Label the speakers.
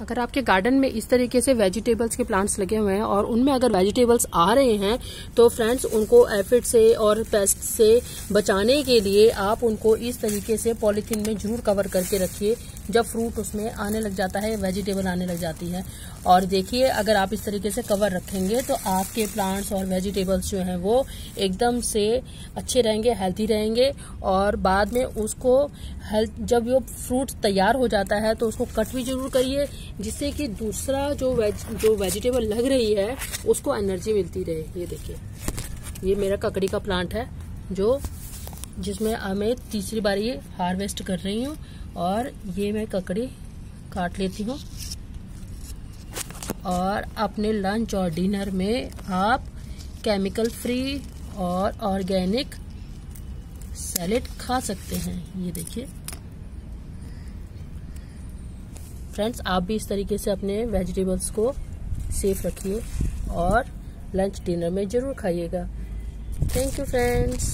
Speaker 1: अगर आपके गार्डन में इस तरीके से वेजिटेबल्स के प्लांट्स लगे हुए हैं और उनमें अगर वेजिटेबल्स आ रहे हैं तो फ्रेंड्स उनको एफिड से और पेस्ट से बचाने के लिए आप उनको इस तरीके से पॉलीथीन में ज़रूर कवर करके रखिए। जब फ्रूट उसमें आने लग जाता है वेजिटेबल आने लग जाती है। और देखिए, अगर आप इस तरीके से कवर रखेंगे तो आपके प्लांट्स और वेजिटेबल्स जो हैं, वो एकदम से अच्छे रहेंगे हेल्थी रहेंगे। और बाद में उसको हेल्थ जब वो फ्रूट तैयार हो जाता है तो उसको कट भी ज़रूर करिए। जिससे कि दूसरा जो वेज, जो वेजिटेबल लग रही है, उसको एनर्जी मिलती रहे। ये देखिए। ये मेरा ककड़ी का प्लांट है, जो जिसमें मैं तीसरी बार ये हार्वेस्ट कर रही हूँ और ये मैं ककड़ी काट लेती हूँ। और अपने लंच और डिनर में आप केमिकल फ्री और ऑर्गेनिक सैलेड खा सकते हैं। ये देखिए। फ्रेंड्स आप भी इस तरीके से अपने वेजिटेबल्स को सेफ़ रखिए और लंच डिनर में ज़रूर खाइएगा। Thank you friends